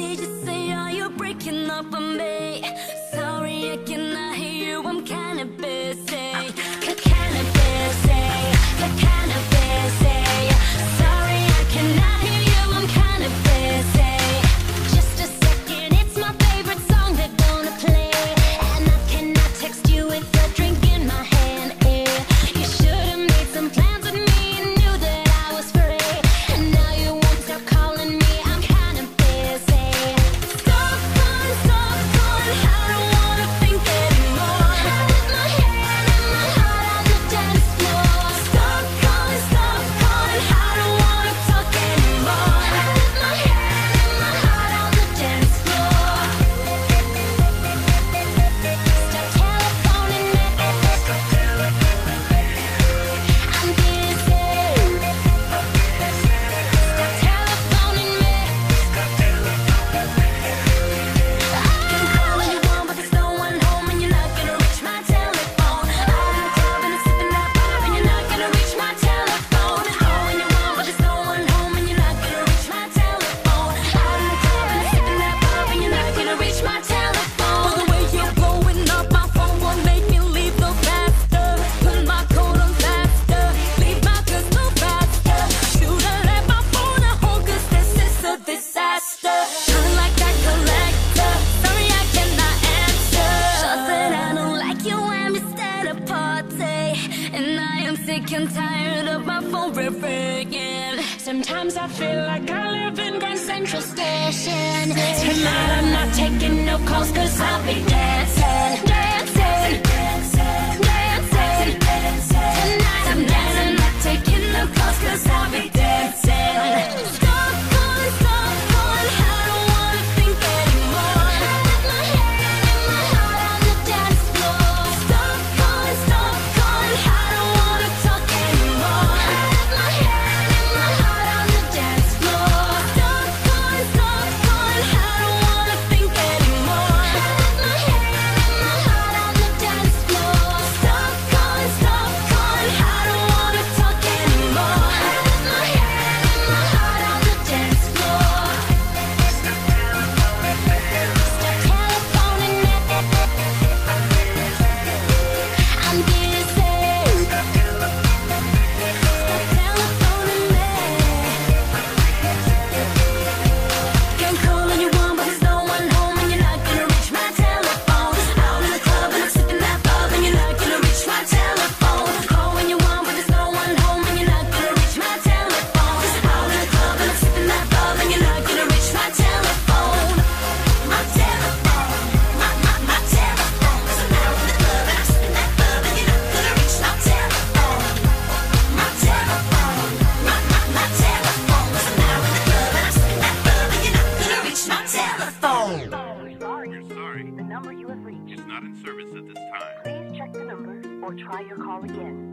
Did you say, are you breaking up on me? I'm tired of my forever again. Sometimes I feel like I live in Grand Central Station. Tonight I'm not taking no calls, cause I'll be dancing. phone. Sorry, sorry. You're sorry. The number you have reached is not in service at this time. Please check the number or try your call again.